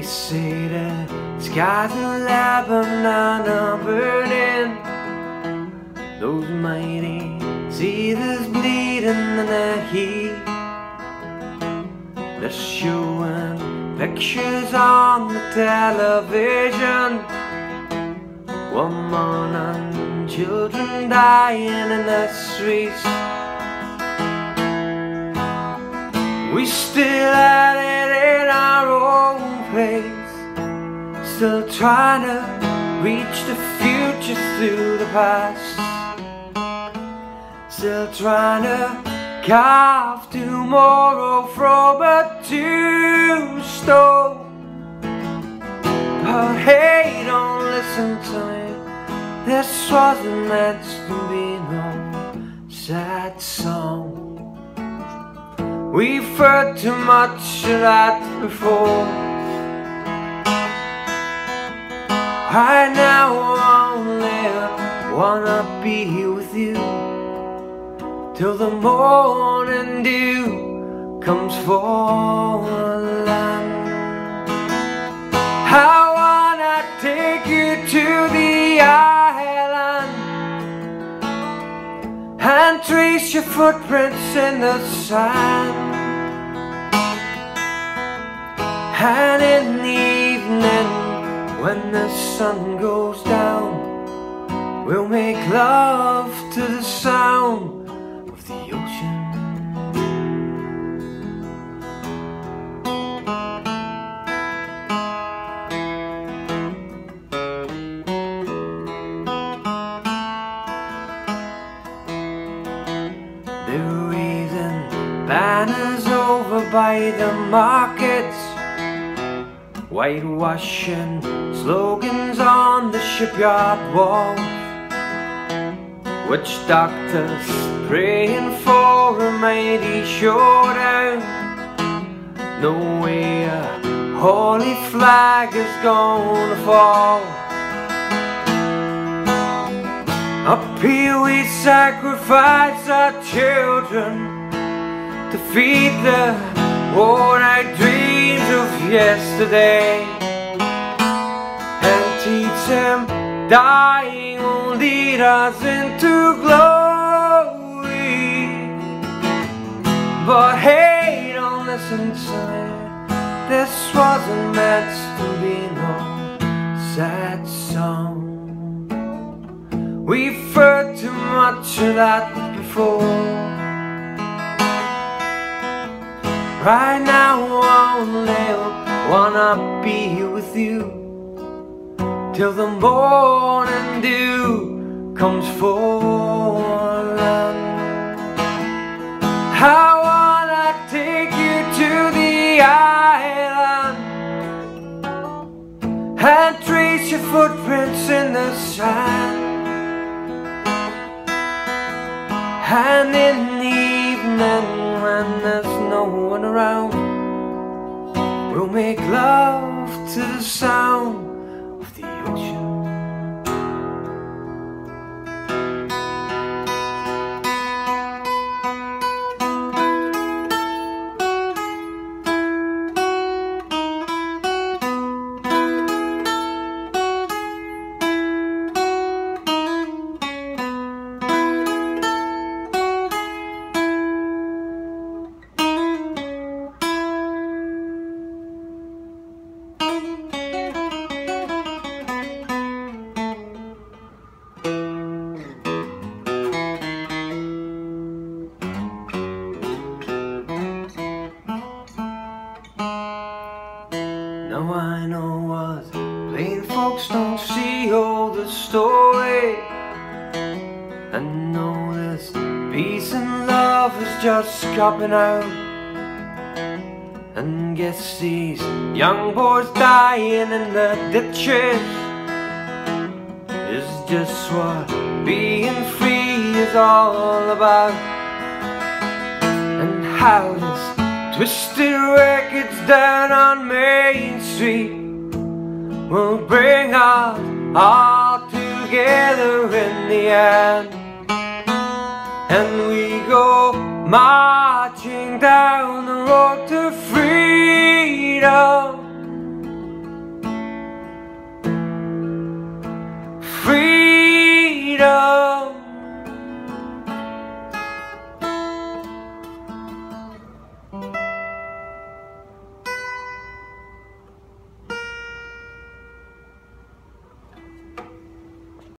skies of Lebanon are burning. Those mighty seas bleeding in the heat. They're showing pictures on the television. Women and children dying in the streets. We still at it Still trying to reach the future through the past. Still trying to carve tomorrow from a tombstone. But hey, don't listen to me. This wasn't meant to be no sad song. We've heard too much of that before I now only wanna be with you Till the morning dew comes falling. I wanna take you to the island And trace your footprints in the sand. And in the evening when the sun goes down We'll make love to the sound of the ocean. They're raising banners over by the markets Whitewashing slogans on the shipyard walls Witch doctors praying for a mighty showdown. No way a holy flag is gonna fall. Up here we sacrifice our children To feed the worn-out dreams of yesterday. And teach them dying will lead us into glory. But hey, don't listen to me This wasn't meant to be no sad song. We've heard too much of that before Right now I only wanna be with you. Till the morning dew comes falling. I wanna take you to the island And trace your footprints in the sand. And in the evening when there's We'll make love to the sound of the ocean all the story I know this peace and love is just copping out. And guess these young boys dying in the ditches Is just what being free is all about. And how this Twisted records down on Main Street will bring us all together in the end. And we go marching down the road